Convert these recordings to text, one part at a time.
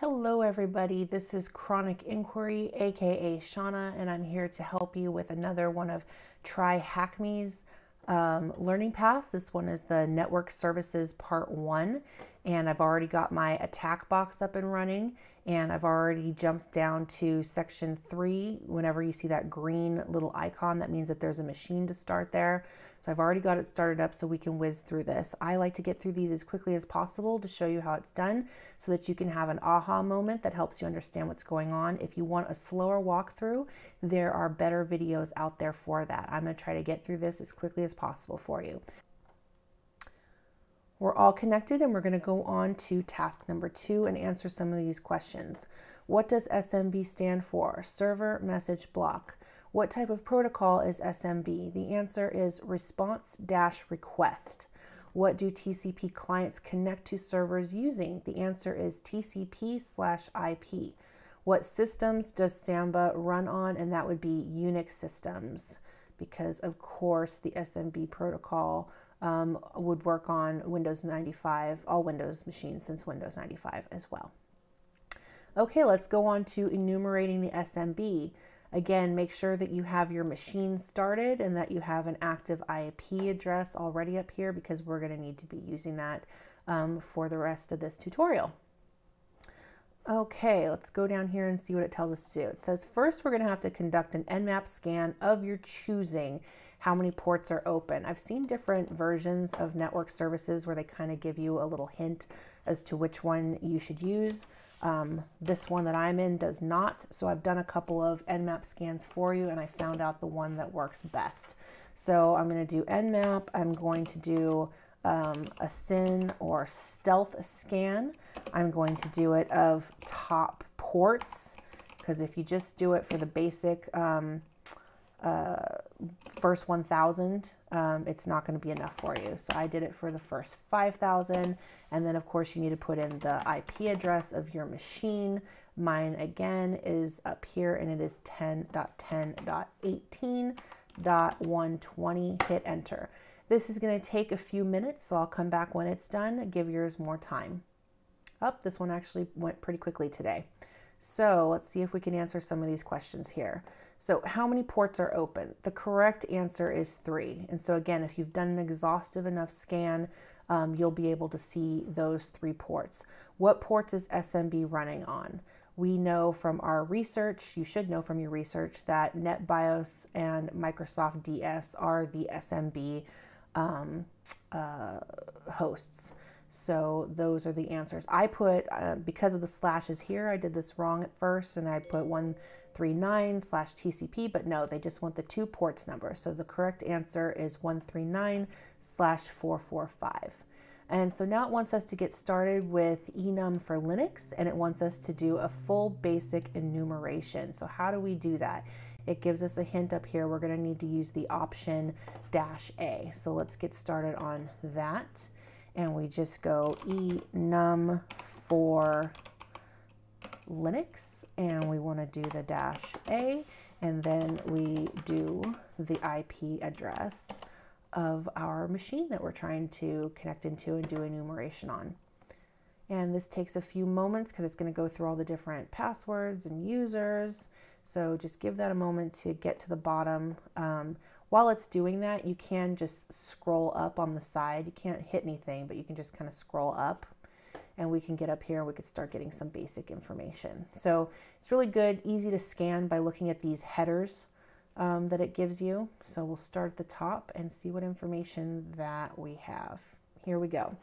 Hello, everybody. This is Chronic Inquiry, aka Shauna, and I'm here to help you with another one of Try Hackme's um, learning paths. This one is the Network Services Part 1, and I've already got my attack box up and running, and I've already jumped down to section 3. Whenever you see that green little icon, that means that there's a machine to start there. So I've already got it started up so we can whiz through this. I like to get through these as quickly as possible to show you how it's done so that you can have an aha moment that helps you understand what's going on. If you want a slower walkthrough, there are better videos out there for that. I'm to try to get through this as quickly as possible for you. We're all connected and we're going to go on to task number two and answer some of these questions. What does SMB stand for? Server Message Block. What type of protocol is SMB? The answer is response dash request. What do TCP clients connect to servers using? The answer is TCP slash IP. What systems does Samba run on? And that would be Unix systems because of course the SMB protocol um, would work on Windows 95, all Windows machines since Windows 95 as well. Okay, let's go on to enumerating the SMB. Again, make sure that you have your machine started and that you have an active IP address already up here because we're going to need to be using that um, for the rest of this tutorial. Okay, let's go down here and see what it tells us to do. It says first we're going to have to conduct an Nmap scan of your choosing how many ports are open. I've seen different versions of network services where they kind of give you a little hint as to which one you should use. Um, this one that I'm in does not, so I've done a couple of Nmap scans for you and I found out the one that works best. So I'm going to do Nmap, I'm going to do um, a SYN or stealth scan. I'm going to do it of top ports because if you just do it for the basic um, uh, first 1,000, um, it's not going to be enough for you. So I did it for the first 5,000. And then, of course, you need to put in the IP address of your machine. Mine, again, is up here, and it is 10.10.18.120. Hit enter. This is going to take a few minutes, so I'll come back when it's done. Give yours more time. Up, oh, this one actually went pretty quickly today. So let's see if we can answer some of these questions here. So how many ports are open? The correct answer is three. And so again, if you've done an exhaustive enough scan, um, you'll be able to see those three ports. What ports is SMB running on? We know from our research, you should know from your research, that NetBIOS and Microsoft DS are the SMB um, uh, hosts. So those are the answers. I put, uh, because of the slashes here, I did this wrong at first and I put 139 slash TCP, but no, they just want the two ports number. So the correct answer is 139 slash 445. And so now it wants us to get started with enum for Linux and it wants us to do a full basic enumeration. So how do we do that? It gives us a hint up here. We're gonna need to use the option dash A. So let's get started on that and we just go enum for Linux and we want to do the dash A and then we do the IP address of our machine that we're trying to connect into and do enumeration on. And this takes a few moments because it's going to go through all the different passwords and users. So just give that a moment to get to the bottom. Um, while it's doing that, you can just scroll up on the side. You can't hit anything, but you can just kind of scroll up and we can get up here and we could start getting some basic information. So it's really good, easy to scan by looking at these headers um, that it gives you. So we'll start at the top and see what information that we have. Here we go.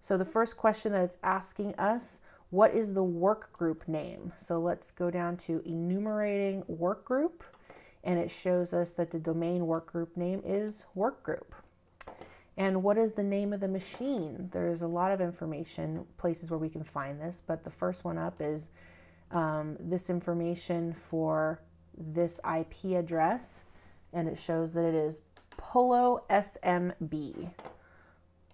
So the first question that it's asking us, what is the work group name? So let's go down to enumerating work group and it shows us that the domain workgroup name is workgroup. And what is the name of the machine? There's a lot of information, places where we can find this, but the first one up is um, this information for this IP address, and it shows that it is Polo SMB.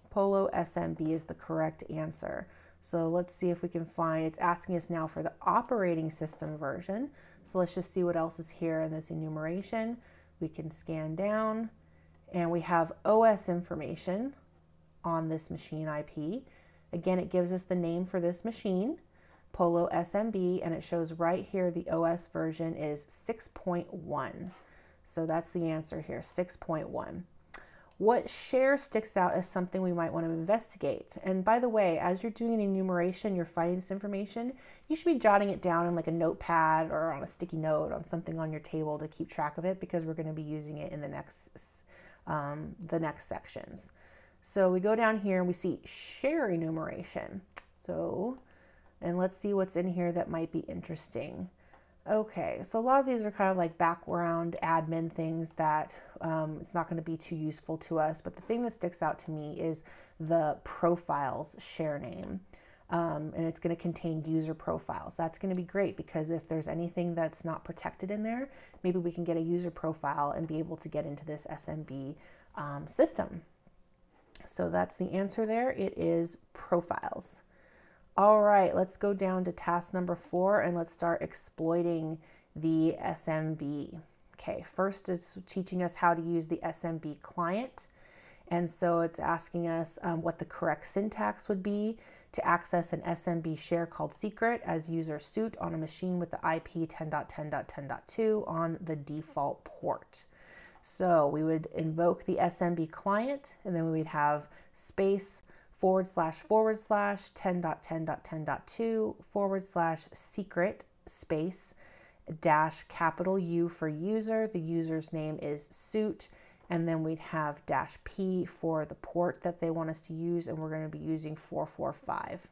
Polo SMB is the correct answer. So let's see if we can find, it's asking us now for the operating system version. So let's just see what else is here in this enumeration. We can scan down and we have OS information on this machine IP. Again, it gives us the name for this machine. Polo SMB, and it shows right here the OS version is 6.1. So that's the answer here, 6.1. What share sticks out as something we might want to investigate? And by the way, as you're doing an enumeration, you're finding this information, you should be jotting it down in like a notepad or on a sticky note on something on your table to keep track of it because we're going to be using it in the next um, the next sections. So we go down here and we see share enumeration. So, and let's see what's in here that might be interesting. Okay, so a lot of these are kind of like background admin things that um, it's not going to be too useful to us. But the thing that sticks out to me is the profiles share name. Um, and it's going to contain user profiles. That's going to be great because if there's anything that's not protected in there, maybe we can get a user profile and be able to get into this SMB um, system. So that's the answer there. It is profiles. All right, let's go down to task number four and let's start exploiting the SMB. Okay, first it's teaching us how to use the SMB client. And so it's asking us um, what the correct syntax would be to access an SMB share called secret as user suit on a machine with the IP 10.10.10.2 on the default port. So we would invoke the SMB client and then we would have space forward slash forward slash 10.10.10.2 forward slash secret space dash capital U for user. The user's name is suit. And then we'd have dash P for the port that they want us to use. And we're going to be using 445.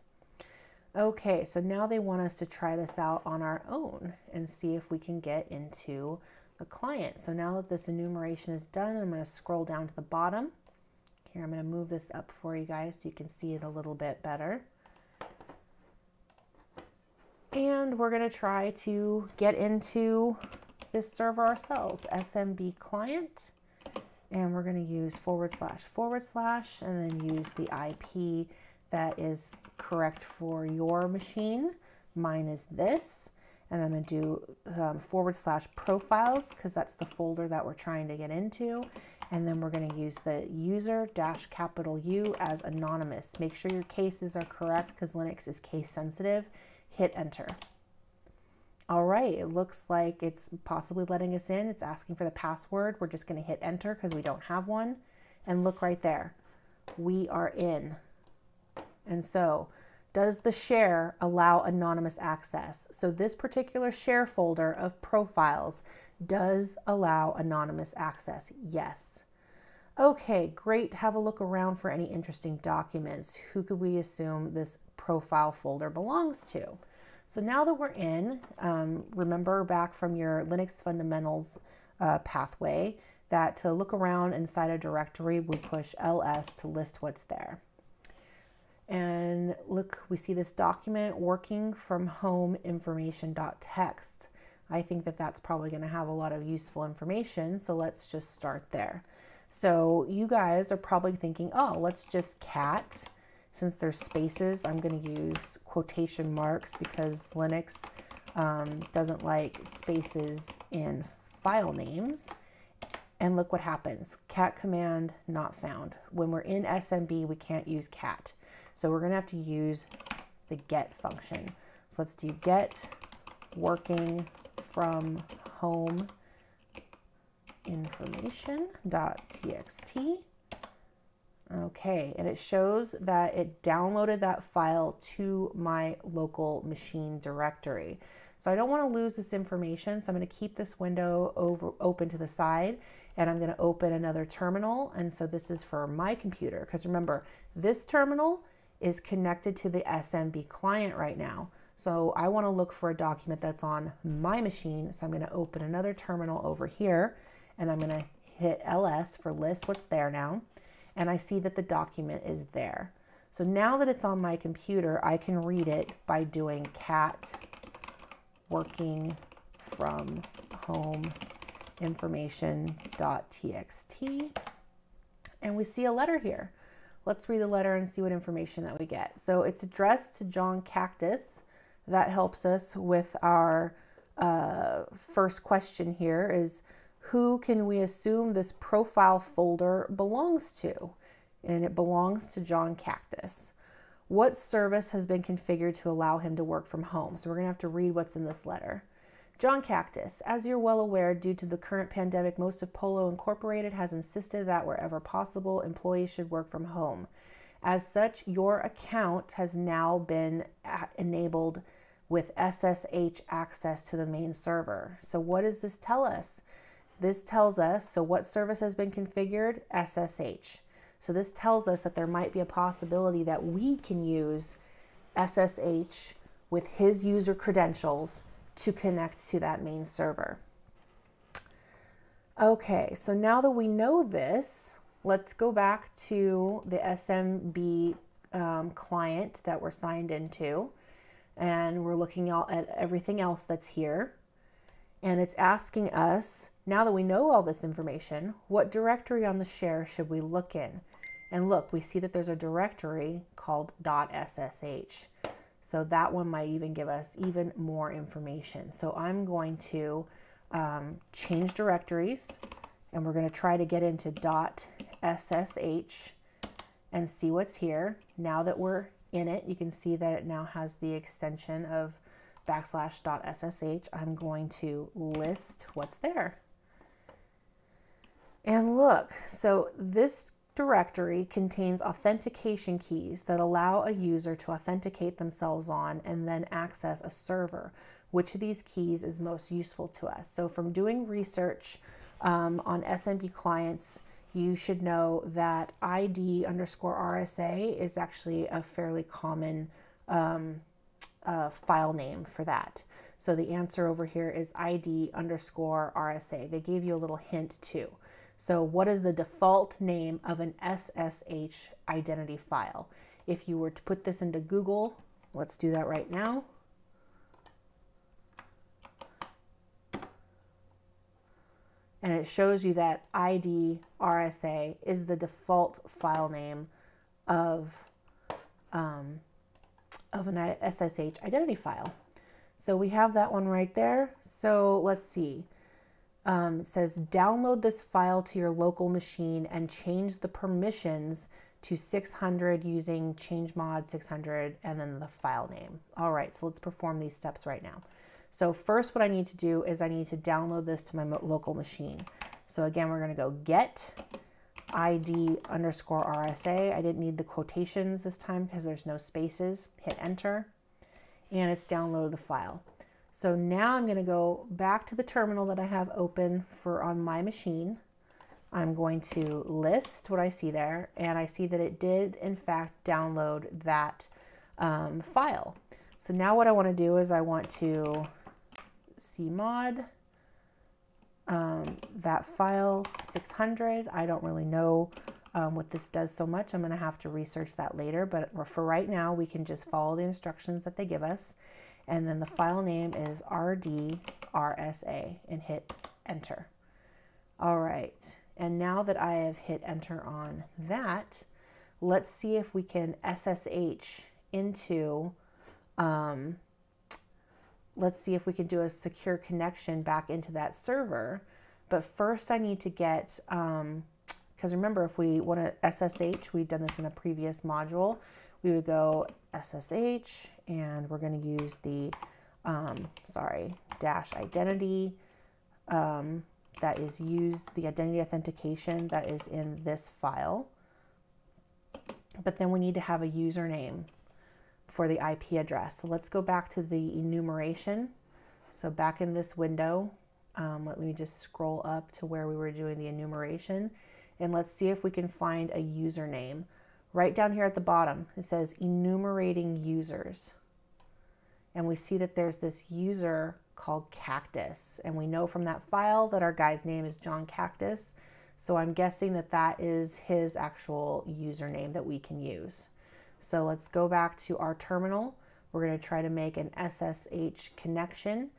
Okay, so now they want us to try this out on our own and see if we can get into the client. So now that this enumeration is done, I'm going to scroll down to the bottom. Here, I'm going to move this up for you guys so you can see it a little bit better. And we're going to try to get into this server ourselves, SMB client. And we're going to use forward slash forward slash and then use the IP that is correct for your machine. Mine is this and I'm going to do um, forward slash profiles because that's the folder that we're trying to get into. And then we're going to use the user dash capital U as anonymous. Make sure your cases are correct because Linux is case sensitive. Hit enter. All right, it looks like it's possibly letting us in. It's asking for the password. We're just going to hit enter because we don't have one. And look right there. We are in. And so does the share allow anonymous access? So this particular share folder of profiles does allow anonymous access. Yes. Okay, great. Have a look around for any interesting documents. Who could we assume this profile folder belongs to? So now that we're in, um, remember back from your Linux fundamentals uh, pathway that to look around inside a directory, we push ls to list what's there. And look, we see this document working from home information.txt. I think that that's probably going to have a lot of useful information. So let's just start there. So you guys are probably thinking, oh, let's just cat. Since there's spaces, I'm going to use quotation marks because Linux um, doesn't like spaces in file names. And look what happens. Cat command not found. When we're in SMB, we can't use cat. So we're going to have to use the get function. So let's do get working from home information.txt. Okay, and it shows that it downloaded that file to my local machine directory. So I don't want to lose this information, so I'm going to keep this window over open to the side, and I'm going to open another terminal. And so this is for my computer, because remember, this terminal is connected to the SMB client right now. So I want to look for a document that's on my machine. So I'm going to open another terminal over here and I'm going to hit ls for list what's there now. And I see that the document is there. So now that it's on my computer, I can read it by doing cat working from home information.txt. And we see a letter here. Let's read the letter and see what information that we get. So it's addressed to John Cactus. That helps us with our uh, first question here is who can we assume this profile folder belongs to? And it belongs to John Cactus. What service has been configured to allow him to work from home? So we're going to have to read what's in this letter. John Cactus, as you're well aware, due to the current pandemic, most of Polo Incorporated has insisted that wherever possible, employees should work from home. As such, your account has now been uh, enabled with SSH access to the main server. So, what does this tell us? This tells us so what service has been configured? SSH. So, this tells us that there might be a possibility that we can use SSH with his user credentials to connect to that main server. Okay, so now that we know this, let's go back to the SMB um, client that we're signed into and we're looking at everything else that's here. And it's asking us, now that we know all this information, what directory on the share should we look in? And look, we see that there's a directory called .ssh. So that one might even give us even more information. So I'm going to um, change directories and we're going to try to get into .ssh and see what's here. Now that we're in it, you can see that it now has the extension of backslash dot .ssh. I'm going to list what's there. And look, so this directory contains authentication keys that allow a user to authenticate themselves on and then access a server. Which of these keys is most useful to us? So, from doing research um, on SMB clients, you should know that ID underscore RSA is actually a fairly common um, file name for that. So the answer over here is ID underscore RSA. They gave you a little hint too. So what is the default name of an SSH identity file? If you were to put this into Google, let's do that right now. And it shows you that ID RSA is the default file name of, um, of an SSH identity file. So we have that one right there. So let's see. Um, it says download this file to your local machine and change the permissions to 600 using change mod 600 and then the file name. All right, so let's perform these steps right now. So first what I need to do is I need to download this to my local machine. So again, we're gonna go get ID underscore RSA. I didn't need the quotations this time because there's no spaces. Hit enter and it's downloaded the file. So now I'm going to go back to the terminal that I have open for on my machine. I'm going to list what I see there, and I see that it did in fact download that um, file. So now what I want to do is I want to cmod um, that file 600. I don't really know um, what this does so much. I'm going to have to research that later, but for right now, we can just follow the instructions that they give us and then the file name is rdrsa and hit enter. All right, and now that I have hit enter on that, let's see if we can SSH into, um, let's see if we can do a secure connection back into that server. But first I need to get, because um, remember if we want to SSH, we've done this in a previous module, we would go SSH and we're going to use the, um, sorry, dash identity um, that is used, the identity authentication that is in this file. But then we need to have a username for the IP address. So let's go back to the enumeration. So back in this window, um, let me just scroll up to where we were doing the enumeration and let's see if we can find a username. Right down here at the bottom, it says enumerating users. And we see that there's this user called Cactus. And we know from that file that our guy's name is John Cactus. So I'm guessing that that is his actual username that we can use. So let's go back to our terminal. We're going to try to make an SSH connection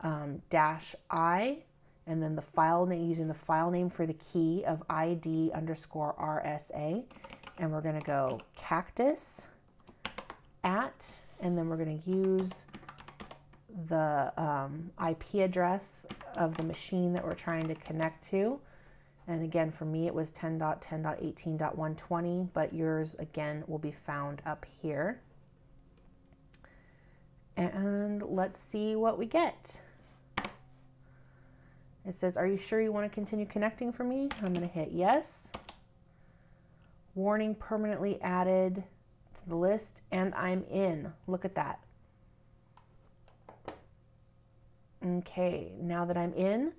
um, dash I and then the file name using the file name for the key of ID underscore RSA and we're going to go cactus at, and then we're going to use the um, IP address of the machine that we're trying to connect to. And again, for me, it was 10.10.18.120, but yours again will be found up here. And let's see what we get. It says, are you sure you want to continue connecting for me? I'm going to hit yes. Warning permanently added to the list and I'm in. Look at that. Okay, now that I'm in,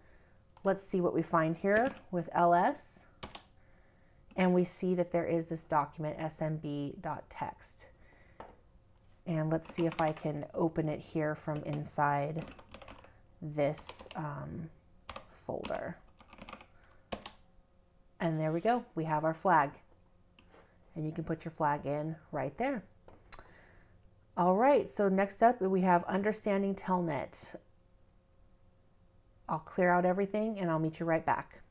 let's see what we find here with ls. And we see that there is this document smb.txt. And let's see if I can open it here from inside this um, folder. And there we go. We have our flag. And you can put your flag in right there. All right, so next up we have Understanding Telnet. I'll clear out everything and I'll meet you right back.